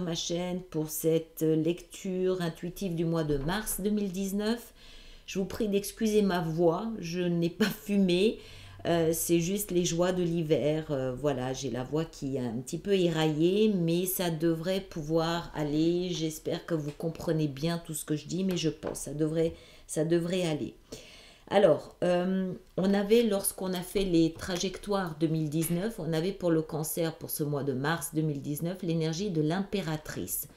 ma chaîne pour cette lecture intuitive du mois de mars 2019. Je vous prie d'excuser ma voix, je n'ai pas fumé, euh, c'est juste les joies de l'hiver. Euh, voilà, j'ai la voix qui est un petit peu éraillée, mais ça devrait pouvoir aller. J'espère que vous comprenez bien tout ce que je dis, mais je pense ça devrait, ça devrait aller. Alors, euh, on avait, lorsqu'on a fait les trajectoires 2019, on avait pour le cancer, pour ce mois de mars 2019, l'énergie de l'impératrice.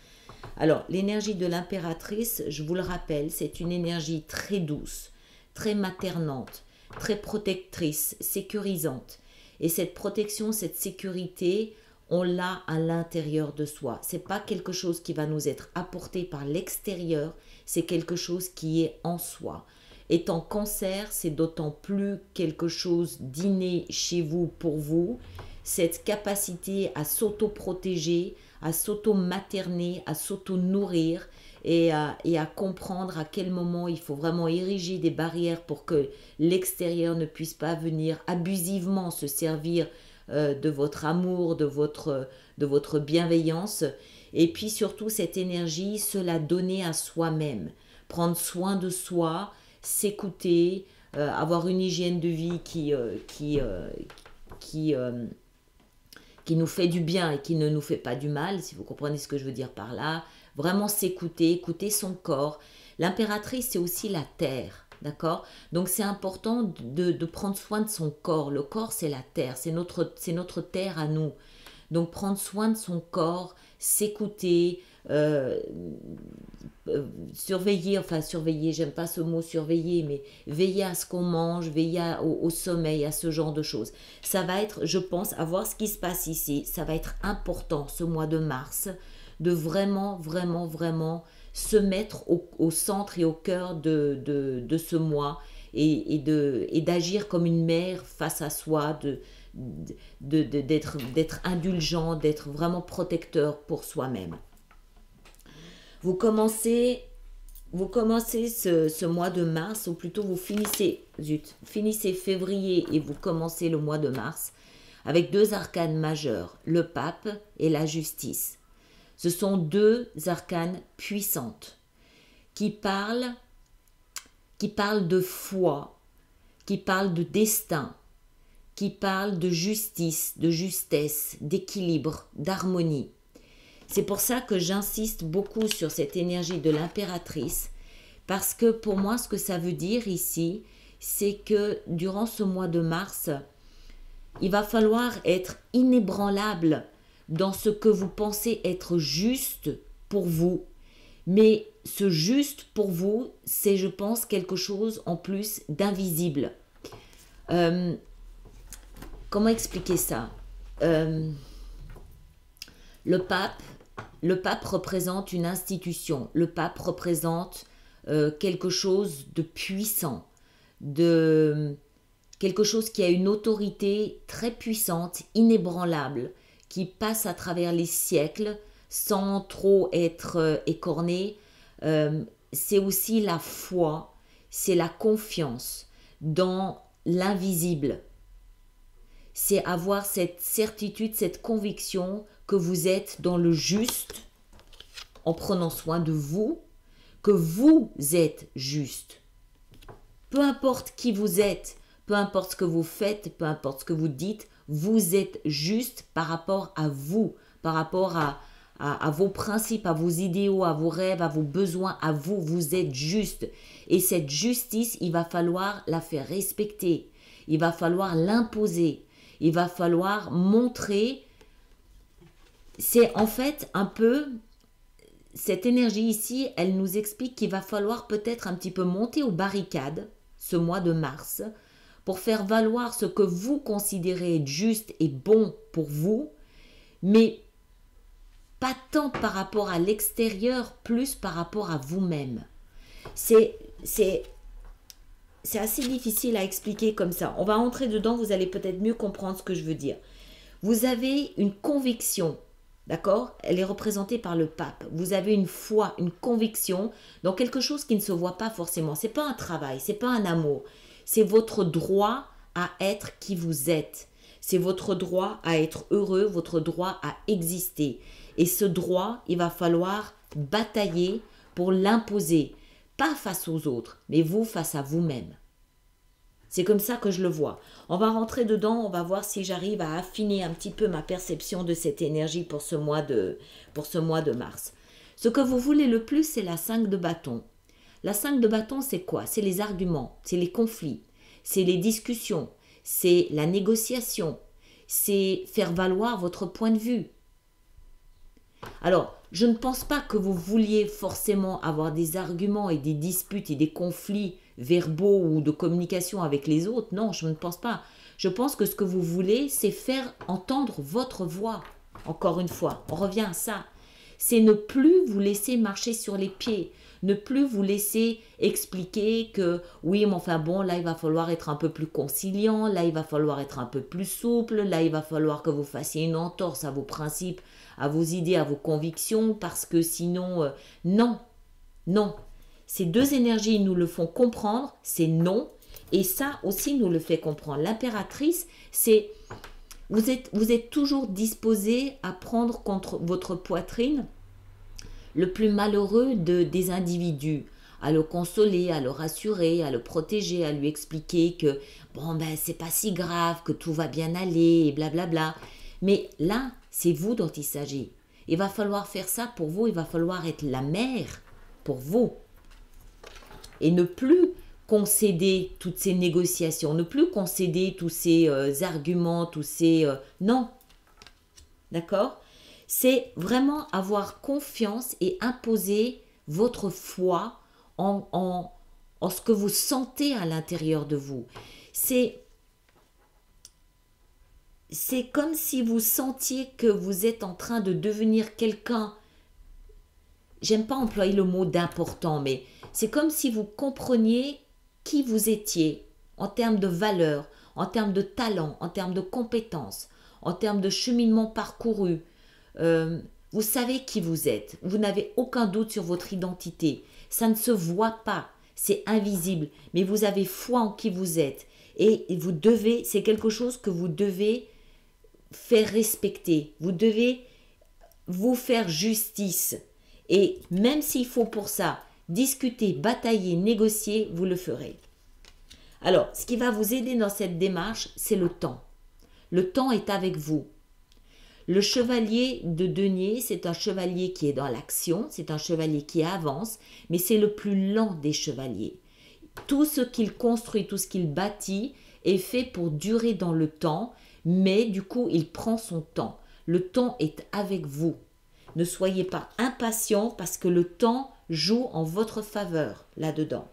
Alors, l'énergie de l'impératrice, je vous le rappelle, c'est une énergie très douce, très maternante, très protectrice, sécurisante. Et cette protection, cette sécurité, on l'a à l'intérieur de soi. C'est pas quelque chose qui va nous être apporté par l'extérieur, c'est quelque chose qui est en soi. Étant cancer, c'est d'autant plus quelque chose d'inné chez vous pour vous, cette capacité à s'auto-protéger, à s'auto-materner, à s'auto-nourrir et à, et à comprendre à quel moment il faut vraiment ériger des barrières pour que l'extérieur ne puisse pas venir abusivement se servir euh, de votre amour, de votre, de votre bienveillance. Et puis surtout cette énergie, se la donner à soi-même, prendre soin de soi, s'écouter, euh, avoir une hygiène de vie qui, euh, qui, euh, qui, qui nous fait du bien et qui ne nous fait pas du mal, si vous comprenez ce que je veux dire par là. Vraiment s'écouter, écouter son corps. L'impératrice, c'est aussi la terre. D'accord? Donc c'est important de, de, prendre soin de son corps. Le corps, c'est la terre, c'est notre, notre terre à nous. Donc prendre soin de son corps, s'écouter, euh, surveiller, enfin surveiller, j'aime pas ce mot surveiller, mais veiller à ce qu'on mange, veiller au, sommeil, à ce genre de choses. Ça va être, je pense, à voir ce qui se passe ici, ça va être important ce mois de mars, de vraiment, vraiment, vraiment se mettre au, centre et au cœur de, de, ce mois et, et d'agir comme une mère face à soi, de d'être d'être indulgent, d'être vraiment protecteur pour soi-même. Vous commencez, vous commencez ce, mois de mars, ou plutôt vous finissez, zut, finissez février et vous commencez le mois de mars avec deux arcanes majeurs, le pape et la justice. Ce sont deux arcanes puissantes qui parlent, qui parlent de foi, qui parlent de destin, qui parlent de justice, de justesse, d'équilibre, d'harmonie. C'est pour ça que j'insiste beaucoup sur cette énergie de l'impératrice, parce que pour moi, ce que ça veut dire ici, c'est que durant ce mois de mars, il va falloir être inébranlable dans ce que vous pensez être juste pour vous. Mais ce juste pour vous, c'est, je pense, quelque chose en plus d'invisible. Euh, comment expliquer ça? Euh, Le pape, le pape représente une institution, le pape représente euh, quelque chose de puissant, de quelque chose qui a une autorité très puissante, inébranlable, qui passe à travers les siècles sans trop être euh, écorné. Euh, c'est aussi la foi, c'est la confiance dans l'invisible. C'est avoir cette certitude, cette conviction que vous êtes dans le juste en prenant soin de vous, que vous êtes juste. Peu importe qui vous êtes, peu importe ce que vous faites, peu importe ce que vous dites, vous êtes juste par rapport à vous, par rapport à, à, vos principes, à vos idéaux, à vos rêves, à vos besoins, à vous, vous êtes juste. Et cette justice, il va falloir la faire respecter, il va falloir l'imposer, il va falloir montrer c'est en fait un peu cette énergie ici, elle nous explique qu'il va falloir peut-être un petit peu monter aux barricades ce mois de mars pour faire valoir ce que vous considérez être juste et bon pour vous, mais pas tant par rapport à l'extérieur, plus par rapport à vous-même. C'est assez difficile à expliquer comme ça. On va entrer dedans, vous allez peut-être mieux comprendre ce que je veux dire. Vous avez une conviction D'accord? Elle est représentée par le pape. Vous avez une foi, une conviction dans quelque chose qui ne se voit pas forcément. C'est pas un travail, c'est pas un amour. C'est votre droit à être qui vous êtes. C'est votre droit à être heureux, votre droit à exister. Et ce droit, il va falloir batailler pour l'imposer, pas face aux autres, mais vous face à vous-même. C'est comme ça que je le vois. On va rentrer dedans, on va voir si j'arrive à affiner un petit peu ma perception de cette énergie pour ce mois de, mars. Ce que vous voulez le plus, c'est la 5 de bâton. La 5 de bâton, c'est quoi? C'est les arguments, c'est les conflits, c'est les discussions, c'est la négociation, c'est faire valoir votre point de vue. Alors, je ne pense pas que vous vouliez forcément avoir des arguments et des disputes et des conflits verbaux ou de communication avec les autres. Non, je ne pense pas. Je pense que ce que vous voulez, c'est faire entendre votre voix. Encore une fois, on revient à ça. C'est ne plus vous laisser marcher sur les pieds, ne plus vous laisser expliquer que oui, mais enfin bon, là il va falloir être un peu plus conciliant, là il va falloir être un peu plus souple, là il va falloir que vous fassiez une entorse à vos principes, à vos idées, à vos convictions, parce que sinon, euh, non, non. Ces deux énergies nous le font comprendre, c'est non, et ça aussi nous le fait comprendre. L'impératrice, c'est vous êtes, vous êtes toujours disposé à prendre contre votre poitrine le plus malheureux de, des individus, à le consoler, à le rassurer, à le protéger, à lui expliquer que bon ben c'est pas si grave, que tout va bien aller et blablabla. Mais là, c'est vous dont il s'agit. Il va falloir faire ça pour vous, il va falloir être la mère pour vous. Et ne plus concéder toutes ces négociations, ne plus concéder tous ces euh, arguments, tous ces... Euh, non. D'accord? C'est vraiment avoir confiance et imposer votre foi en, en, en ce que vous sentez à l'intérieur de vous. C'est c'est comme si vous sentiez que vous êtes en train de devenir quelqu'un. J'aime pas employer le mot d'important, mais c'est comme si vous compreniez qui vous étiez en termes de valeur, en termes de talent, en termes de compétences, en termes de cheminement parcouru. Euh, vous savez qui vous êtes. Vous n'avez aucun doute sur votre identité. Ça ne se voit pas. C'est invisible. Mais vous avez foi en qui vous êtes. Et vous devez, c'est quelque chose que vous devez faire respecter, vous devez vous faire justice. Et même s'il faut pour ça discuter, batailler, négocier, vous le ferez. Alors, ce qui va vous aider dans cette démarche, c'est le temps. Le temps est avec vous. Le chevalier de denier, c'est un chevalier qui est dans l'action, c'est un chevalier qui avance, mais c'est le plus lent des chevaliers. Tout ce qu'il construit, tout ce qu'il bâtit est fait pour durer dans le temps mais du coup, il prend son temps. Le temps est avec vous. Ne soyez pas impatient parce que le temps joue en votre faveur là-dedans.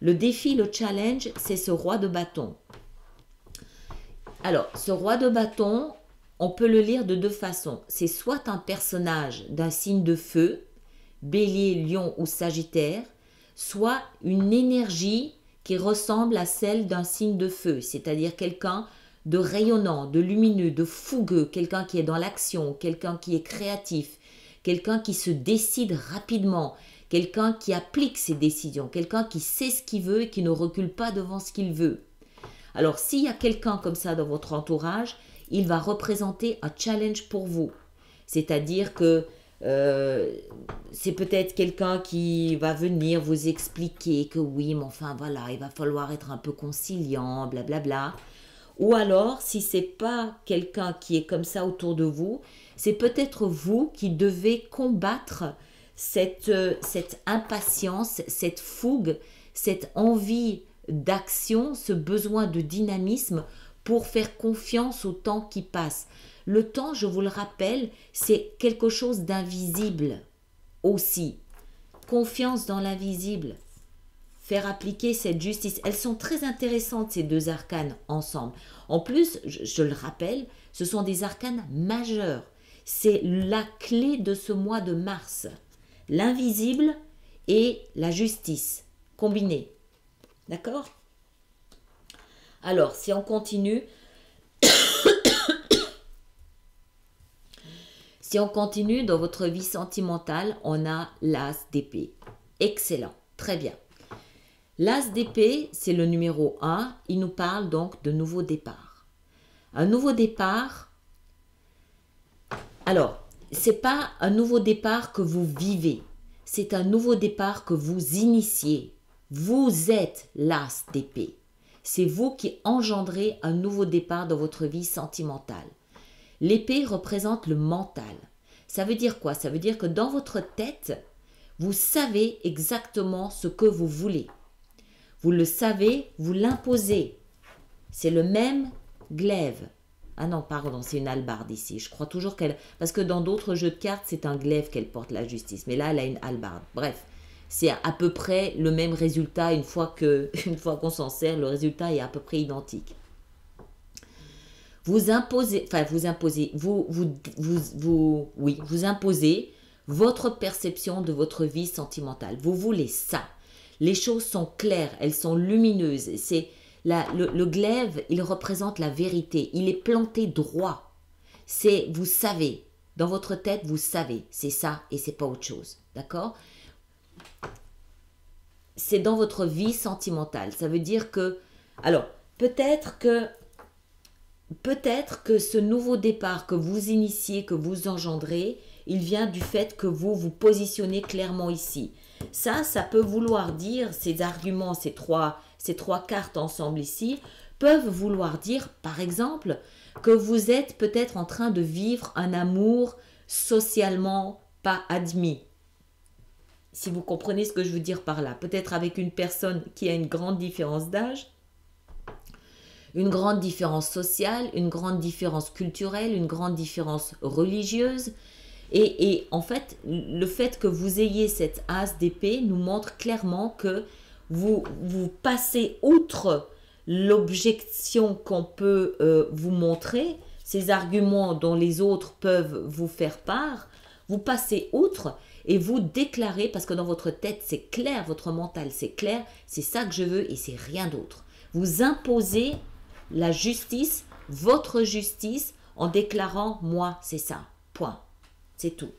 Le défi, le challenge, c'est ce roi de bâton. Alors, ce roi de bâton, on peut le lire de deux façons. C'est soit un personnage d'un signe de feu, bélier, lion ou sagittaire, soit une énergie qui ressemble à celle d'un signe de feu, c'est-à-dire quelqu'un de rayonnant, de lumineux, de fougueux, quelqu'un qui est dans l'action, quelqu'un qui est créatif, quelqu'un qui se décide rapidement, quelqu'un qui applique ses décisions, quelqu'un qui sait ce qu'il veut et qui ne recule pas devant ce qu'il veut. Alors s'il y a quelqu'un comme ça dans votre entourage, il va représenter un challenge pour vous. C'est-à-dire que euh, c'est peut-être quelqu'un qui va venir vous expliquer que oui, mais enfin voilà, il va falloir être un peu conciliant, blablabla. Bla, bla. Ou alors, si c'est pas quelqu'un qui est comme ça autour de vous, c'est peut-être vous qui devez combattre cette, euh, cette impatience, cette fougue, cette envie d'action, ce besoin de dynamisme pour faire confiance au temps qui passe. Le temps, je vous le rappelle, c'est quelque chose d'invisible aussi. Confiance dans l'invisible faire appliquer cette justice. Elles sont très intéressantes, ces deux arcanes, ensemble. En plus, je, le rappelle, ce sont des arcanes majeurs. C'est la clé de ce mois de mars. L'invisible et la justice combinés. D'accord? Alors, si on continue, si on continue dans votre vie sentimentale, on a l'as d'épée. Excellent, très bien. L'as d'épée, c'est le numéro 1. Il nous parle donc de nouveau départ. Un nouveau départ. Alors, c'est pas un nouveau départ que vous vivez, c'est un nouveau départ que vous initiez. Vous êtes l'as d'épée. C'est vous qui engendrez un nouveau départ dans votre vie sentimentale. L'épée représente le mental. Ça veut dire quoi? Ça veut dire que dans votre tête, vous savez exactement ce que vous voulez. Vous le savez, vous l'imposez. C'est le même glaive. Ah non, pardon, c'est une albarde ici. Je crois toujours qu'elle... Parce que dans d'autres jeux de cartes, c'est un glaive qu'elle porte la justice. Mais là, elle a une albarde. Bref, c'est à peu près le même résultat une fois qu'on s'en sert. Le résultat est à peu près identique. Vous imposez, enfin vous imposez, vous, vous, vous, oui, vous imposez votre perception de votre vie sentimentale. Vous voulez ça. Les choses sont claires, elles sont lumineuses. C'est le, glaive, il représente la vérité. Il est planté droit. C'est, vous savez, dans votre tête, vous savez, c'est ça et c'est pas autre chose. D'accord? C'est dans votre vie sentimentale. Ça veut dire que, alors, peut-être que, peut-être que ce nouveau départ que vous initiez, que vous engendrez, il vient du fait que vous vous positionnez clairement ici. Ça, ça peut vouloir dire, ces arguments, ces trois, ces trois cartes ensemble ici, peuvent vouloir dire, par exemple, que vous êtes peut-être en train de vivre un amour socialement pas admis. Si vous comprenez ce que je veux dire par là, peut-être avec une personne qui a une grande différence d'âge, une grande différence sociale, une grande différence culturelle, une grande différence religieuse, et, en fait, le fait que vous ayez cette as d'épée nous montre clairement que vous, passez outre l'objection qu'on peut euh, vous montrer, ces arguments dont les autres peuvent vous faire part, vous passez outre et vous déclarez, parce que dans votre tête c'est clair, votre mental c'est clair, c'est ça que je veux et c'est rien d'autre. Vous imposez la justice, votre justice, en déclarant moi c'est ça. Point. C'est tout.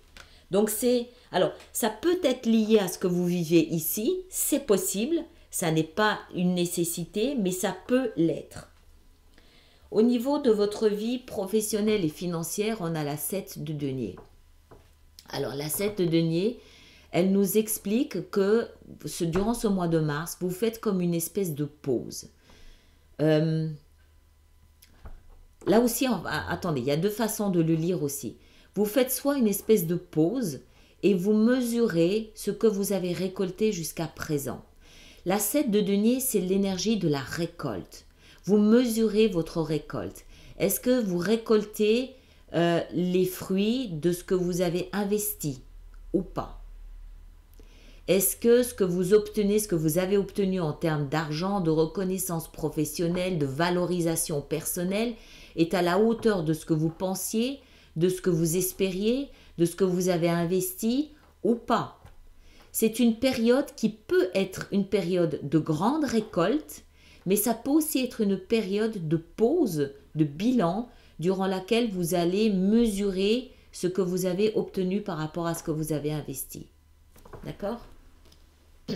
Donc c'est... Alors, ça peut être lié à ce que vous vivez ici, c'est possible, ça n'est pas une nécessité, mais ça peut l'être. Au niveau de votre vie professionnelle et financière, on a la 7 de denier. Alors la 7 de denier, elle nous explique que durant ce mois de mars, vous faites comme une espèce de pause. Euh, là aussi, attendez, il y a deux façons de le lire aussi. Vous faites soit une espèce de pause et vous mesurez ce que vous avez récolté jusqu'à présent. La 7 de denier, c'est l'énergie de la récolte. Vous mesurez votre récolte. Est-ce que vous récoltez euh, les fruits de ce que vous avez investi ou pas? Est-ce que ce que vous obtenez, ce que vous avez obtenu en termes d'argent, de reconnaissance professionnelle, de valorisation personnelle, est à la hauteur de ce que vous pensiez de ce que vous espériez, de ce que vous avez investi ou pas. C'est une période qui peut être une période de grande récolte, mais ça peut aussi être une période de pause, de bilan, durant laquelle vous allez mesurer ce que vous avez obtenu par rapport à ce que vous avez investi. D'accord?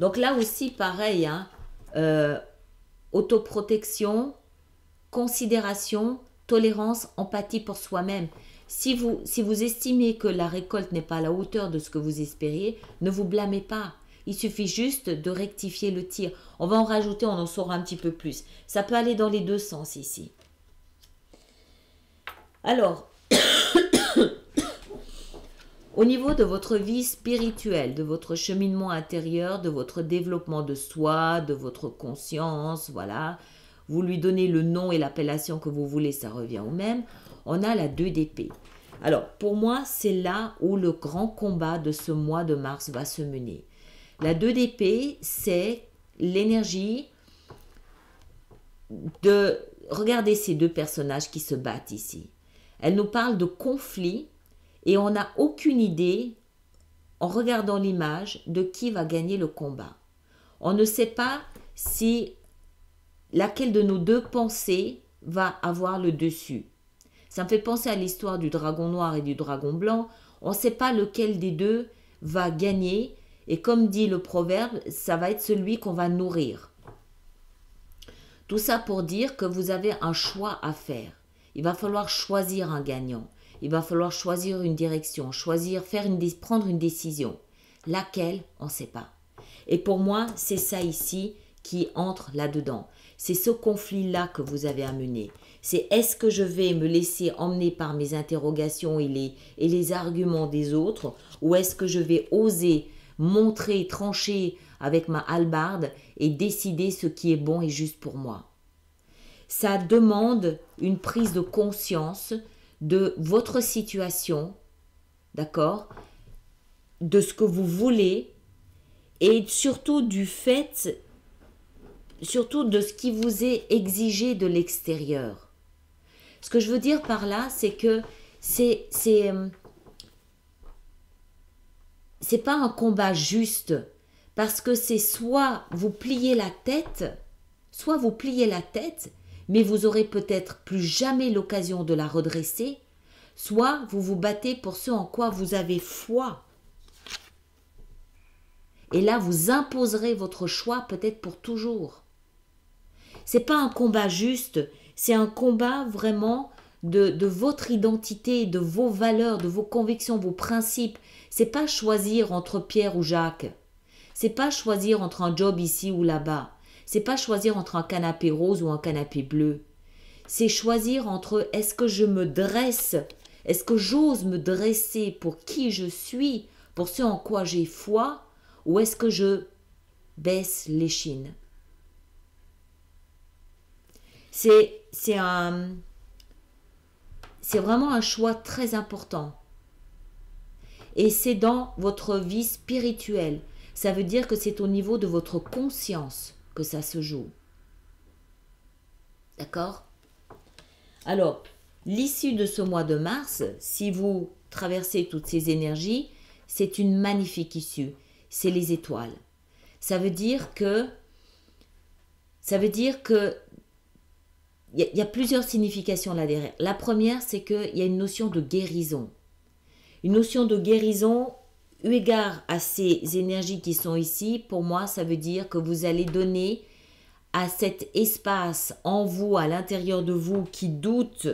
Donc là aussi, pareil, hein, euh, autoprotection, considération, tolérance, empathie pour soi-même. Si vous, si vous estimez que la récolte n'est pas à la hauteur de ce que vous espériez, ne vous blâmez pas. Il suffit juste de rectifier le tir. On va en rajouter, on en saura un petit peu plus. Ça peut aller dans les deux sens ici. Alors, au niveau de votre vie spirituelle, de votre cheminement intérieur, de votre développement de soi, de votre conscience, voilà, vous lui donnez le nom et l'appellation que vous voulez, ça revient au même. On a la 2 d'épée. Alors, pour moi, c'est là où le grand combat de ce mois de mars va se mener. La 2 d'épée, c'est l'énergie de... Regardez ces deux personnages qui se battent ici. Elle nous parle de conflit et on n'a aucune idée, en regardant l'image, de qui va gagner le combat. On ne sait pas si laquelle de nos deux pensées va avoir le dessus? Ça me fait penser à l'histoire du dragon noir et du dragon blanc. On ne sait pas lequel des deux va gagner. Et comme dit le proverbe, ça va être celui qu'on va nourrir. Tout ça pour dire que vous avez un choix à faire. Il va falloir choisir un gagnant. Il va falloir choisir une direction, choisir, faire une, prendre une décision. Laquelle, on ne sait pas. Et pour moi, c'est ça ici qui entre là-dedans. C'est ce conflit-là que vous avez à mener. C'est est-ce que je vais me laisser emmener par mes interrogations et les, et les arguments des autres, ou est-ce que je vais oser montrer, trancher avec ma hallebarde et décider ce qui est bon et juste pour moi? Ça demande une prise de conscience de votre situation, d'accord De ce que vous voulez et surtout du fait, surtout de ce qui vous est exigé de l'extérieur. Ce que je veux dire par là, c'est que c'est c'est euh, c'est pas un combat juste parce que c'est soit vous pliez la tête, soit vous pliez la tête, mais vous aurez peut-être plus jamais l'occasion de la redresser, soit vous vous battez pour ce en quoi vous avez foi. Et là, vous imposerez votre choix peut-être pour toujours. C'est pas un combat juste, c'est un combat vraiment de, votre identité, de vos valeurs, de vos convictions, vos principes. C'est pas choisir entre Pierre ou Jacques. C'est pas choisir entre un job ici ou là-bas. C'est pas choisir entre un canapé rose ou un canapé bleu. C'est choisir entre est-ce que je me dresse, est-ce que j'ose me dresser pour qui je suis, pour ce en quoi j'ai foi, ou est-ce que je baisse l'échine C'est un c'est vraiment un choix très important. Et c'est dans votre vie spirituelle. Ça veut dire que c'est au niveau de votre conscience que ça se joue. D'accord? Alors, l'issue de ce mois de mars, si vous traversez toutes ces énergies, c'est une magnifique issue c'est les étoiles. Ça veut dire que ça veut dire que il y, a plusieurs significations là derrière. La première, c'est qu'il y a une notion de guérison. Une notion de guérison, eu égard à ces énergies qui sont ici, pour moi, ça veut dire que vous allez donner à cet espace en vous, à l'intérieur de vous, qui doute,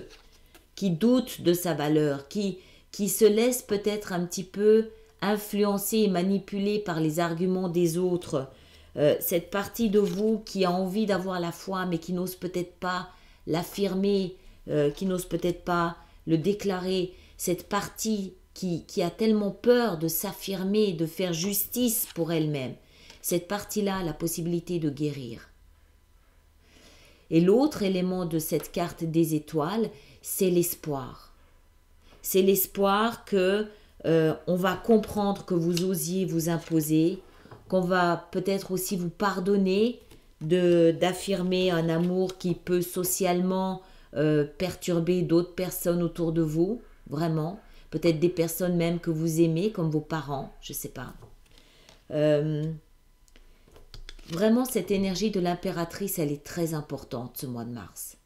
qui doute de sa valeur, qui, qui se laisse peut-être un petit peu influencé et manipulé par les arguments des autres, euh, cette partie de vous qui a envie d'avoir la foi mais qui n'ose peut-être pas l'affirmer, euh, qui n'ose peut-être pas le déclarer, cette partie qui, qui a tellement peur de s'affirmer, de faire justice pour elle-même, cette partie-là a la possibilité de guérir. Et l'autre élément de cette carte des étoiles, c'est l'espoir. C'est l'espoir que euh, on va comprendre que vous osiez vous imposer, qu'on va peut-être aussi vous pardonner d'affirmer un amour qui peut socialement euh, perturber d'autres personnes autour de vous, vraiment, peut-être des personnes même que vous aimez, comme vos parents, je ne sais pas. Euh, vraiment, cette énergie de l'impératrice, elle est très importante ce mois de mars.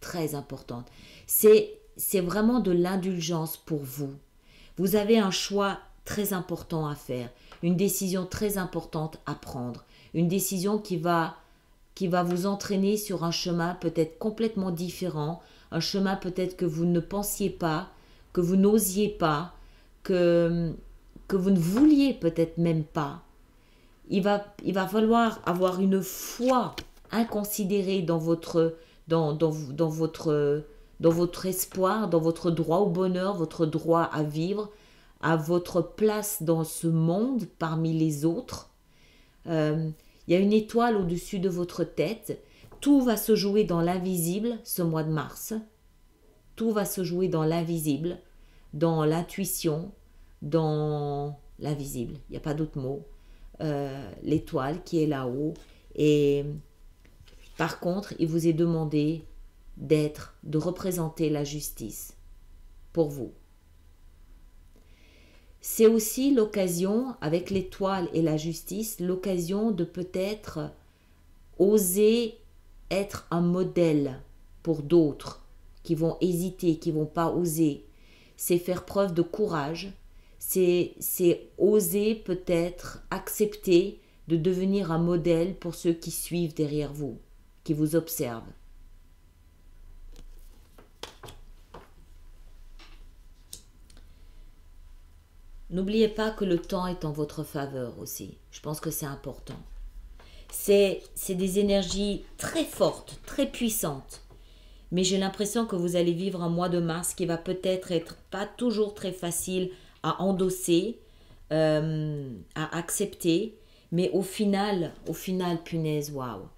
Très importante. C'est vraiment de l'indulgence pour vous. Vous avez un choix très important à faire, une décision très importante à prendre, une décision qui va qui va vous entraîner sur un chemin peut-être complètement différent, un chemin peut-être que vous ne pensiez pas, que vous n'osiez pas, que, que vous ne vouliez peut-être même pas. Il va, il va falloir avoir une foi inconsidérée dans votre, dans, dans, dans votre dans votre espoir, dans votre droit au bonheur, votre droit à vivre, à votre place dans ce monde parmi les autres. Euh, il y a une étoile au-dessus de votre tête. Tout va se jouer dans l'invisible ce mois de mars. Tout va se jouer dans l'invisible, dans l'intuition, dans l'invisible. Il n'y a pas d'autre mot. Euh, l'étoile qui est là-haut. Et par contre, il vous est demandé d'être, de représenter la justice pour vous. C'est aussi l'occasion, avec l'étoile et la justice, l'occasion de peut-être oser être un modèle pour d'autres qui vont hésiter, qui vont pas oser. C'est faire preuve de courage, c'est oser peut-être accepter de devenir un modèle pour ceux qui suivent derrière vous qui vous observe. N'oubliez pas que le temps est en votre faveur aussi. Je pense que c'est important. C'est des énergies très fortes, très puissantes. Mais j'ai l'impression que vous allez vivre un mois de mars qui va peut-être être pas toujours très facile à endosser, euh, à accepter. Mais au final, au final, punaise, waouh.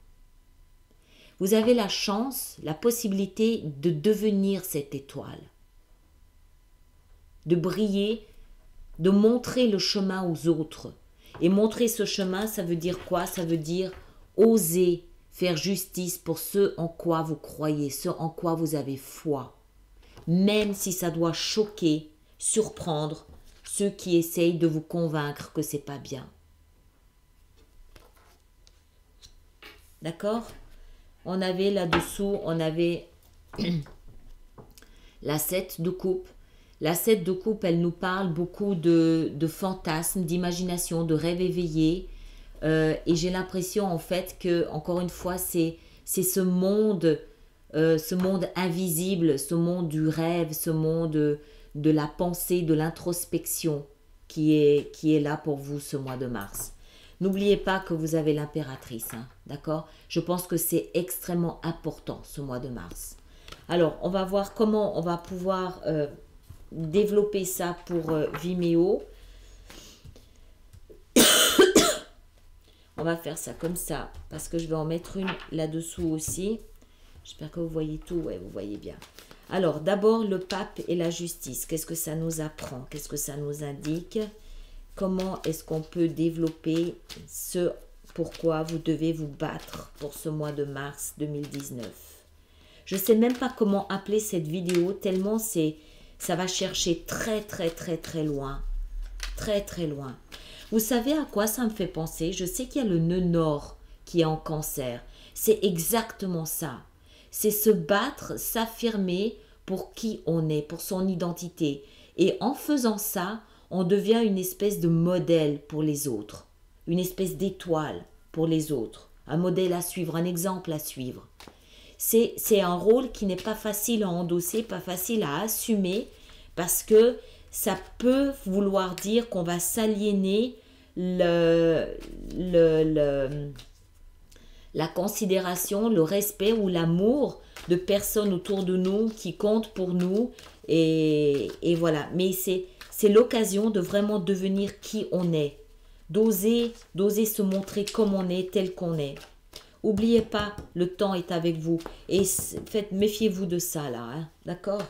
Vous avez la chance, la possibilité de devenir cette étoile, de briller de montrer le chemin aux autres. Et montrer ce chemin, ça veut dire quoi? Ça veut dire oser faire justice pour ce en quoi vous croyez, ce en quoi vous avez foi. Même si ça doit choquer, surprendre ceux qui essayent de vous convaincre que c'est pas bien. D'accord? On avait là-dessous, on avait la 7 de coupe la 7 de coupe, elle nous parle beaucoup de, fantasmes, d'imagination, de rêves éveillés. Euh, et j'ai l'impression en fait que, encore une fois, c'est, ce monde, euh, ce monde invisible, ce monde du rêve, ce monde de, la pensée, de l'introspection qui est, qui est là pour vous ce mois de mars. N'oubliez pas que vous avez l'impératrice, hein, d'accord? Je pense que c'est extrêmement important ce mois de mars. Alors, on va voir comment on va pouvoir euh, développer ça pour euh, Vimeo. On va faire ça comme ça parce que je vais en mettre une là-dessous aussi. J'espère que vous voyez tout. Ouais, vous voyez bien. Alors, d'abord, le pape et la justice. Qu'est-ce que ça nous apprend? Qu'est-ce que ça nous indique? Comment est-ce qu'on peut développer ce pourquoi vous devez vous battre pour ce mois de mars 2019 Je ne sais même pas comment appeler cette vidéo, tellement c'est ça va chercher très très très très loin. Très très loin. Vous savez à quoi ça me fait penser? Je sais qu'il y a le nœud nord qui est en cancer. C'est exactement ça. C'est se battre, s'affirmer pour qui on est, pour son identité. Et en faisant ça, on devient une espèce de modèle pour les autres, une espèce d'étoile pour les autres, un modèle à suivre, un exemple à suivre c'est un rôle qui n'est pas facile à endosser, pas facile à assumer, parce que ça peut vouloir dire qu'on va s'aliéner le, le, la considération, le respect ou l'amour de personnes autour de nous qui comptent pour nous. Et, et voilà. Mais c'est l'occasion de vraiment devenir qui on est. D'oser, d'oser se montrer comme on est, tel qu'on est. Oubliez pas, le temps est avec vous. Et faites, méfiez-vous de ça là, hein. d'accord?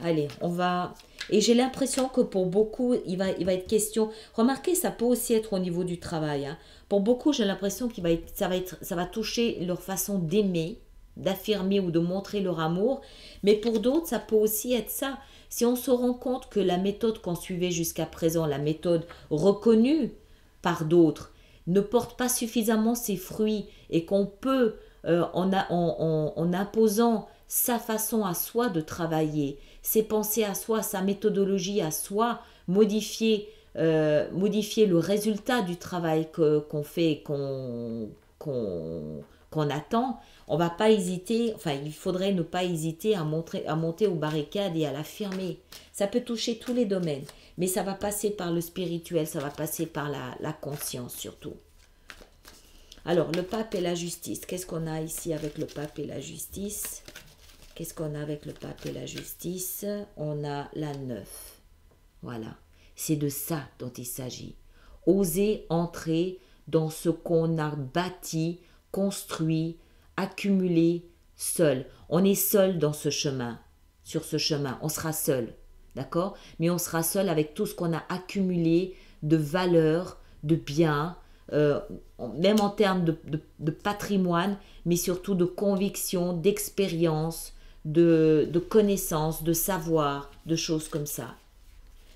Allez, on va... Et j'ai l'impression que pour beaucoup, il va, être question... Remarquez, ça peut aussi être au niveau du travail. Hein. Pour beaucoup, j'ai l'impression que ça va toucher leur façon d'aimer, d'affirmer ou de montrer leur amour. Mais pour d'autres, ça peut aussi être ça. Si on se rend compte que la méthode qu'on suivait jusqu'à présent, la méthode reconnue par d'autres, ne porte pas suffisamment ses fruits et qu'on peut, euh, en, imposant sa façon à soi de travailler, ses pensées à soi, sa méthodologie à soi, modifier, euh, modifier le résultat du travail qu'on fait, qu'on qu'on attend, on va pas hésiter, enfin il faudrait ne pas hésiter à, montrer, à monter aux barricades et à l'affirmer. Ça peut toucher tous les domaines. Mais ça va passer par le spirituel, ça va passer par la, conscience surtout. Alors, le pape et la justice. Qu'est-ce qu'on a ici avec le pape et la justice? Qu'est-ce qu'on a avec le pape et la justice? On a la neuf. Voilà. C'est de ça dont il s'agit. Oser entrer dans ce qu'on a bâti, construit, accumulé seul. On est seul dans ce chemin, sur ce chemin. On sera seul d'accord? Mais on sera seul avec tout ce qu'on a accumulé de valeurs, de biens, euh, même en termes de, patrimoine, mais surtout de conviction, d'expérience, de, de connaissances, de savoir, de choses comme ça.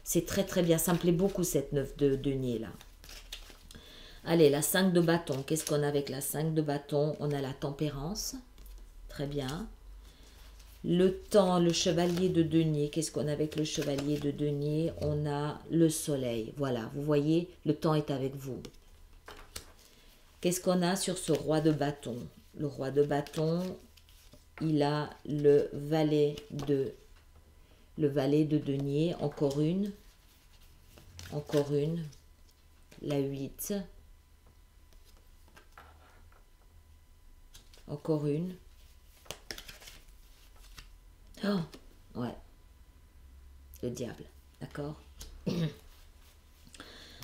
C'est très très bien. Ça me plaît beaucoup cette neuf de denier là. Allez, la 5 de bâton. Qu'est-ce qu'on a avec la 5 de bâton? On a la tempérance. Très bien. Le temps, le chevalier de denier. Qu'est-ce qu'on a avec le chevalier de denier? On a le soleil. Voilà, vous voyez, le temps est avec vous. Qu'est-ce qu'on a sur ce roi de bâton? Le roi de bâton, il a le valet de le valet de denier, encore une, encore une, la 8, encore une. Oh, ouais, le diable, d'accord?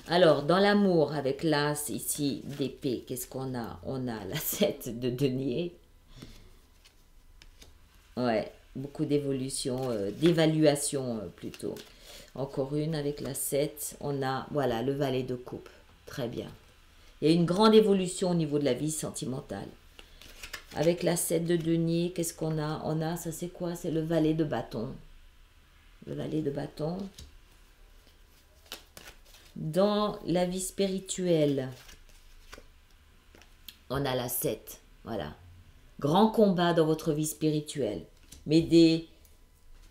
Alors, dans l'amour, avec l'as ici d'épée, qu'est-ce qu'on a? On a la 7 de denier. Ouais, beaucoup d'évolution, euh, d'évaluation euh, plutôt. Encore une avec la 7. On a, voilà, le valet de coupe. Très bien. Il y a une grande évolution au niveau de la vie sentimentale. Avec la 7 de denier, qu'est-ce qu'on a? On a, ça c'est quoi? C'est le valet de bâton. Le valet de bâton dans la vie spirituelle, on a la 7. Voilà. Grand combat dans votre vie spirituelle. Mais des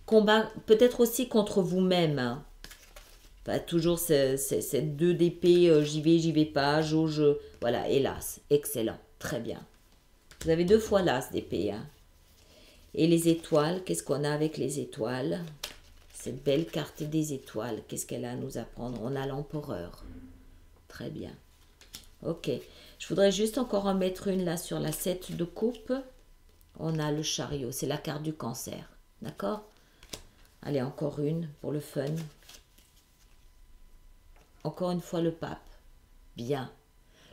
combats peut-être aussi contre vous-même. Hein. Pas toujours cette deux d'épée, euh, j'y vais, j'y vais pas, jauge. Voilà, hélas. Excellent. Très bien. Vous avez deux fois l'as d'épée. Hein. Et les étoiles, qu'est-ce qu'on a avec les étoiles? Cette belle carte des étoiles, qu'est-ce qu'elle a à nous apprendre? On a l'empereur. Très bien. Ok. Je voudrais juste encore en mettre une là sur la 7 de coupe. On a le chariot, c'est la carte du cancer. D'accord? Allez, encore une pour le fun. Encore une fois le pape. Bien.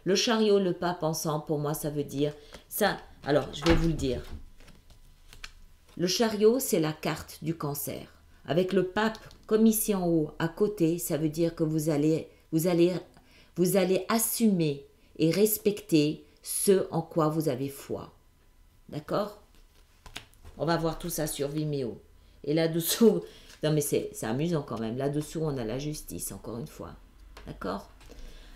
Le chariot, le pape ensemble, pour moi, ça veut dire ça. Alors, je vais vous le dire. Le chariot, c'est la carte du cancer. Avec le pape comme ici en haut, à côté, ça veut dire que vous allez, vous allez, vous allez assumer et respecter ce en quoi vous avez foi. D'accord? On va voir tout ça sur Vimeo. Et là-dessous, non mais c'est amusant quand même. Là-dessous, on a la justice, encore une fois. D'accord?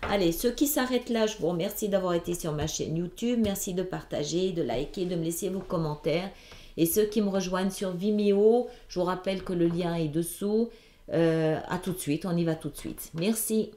Allez, ceux qui s'arrêtent là, je vous remercie d'avoir été sur ma chaîne YouTube. Merci de partager, de liker, de me laisser vos commentaires. Et ceux qui me rejoignent sur Vimeo, je vous rappelle que le lien est dessous. Euh, à tout de suite, on y va tout de suite. Merci.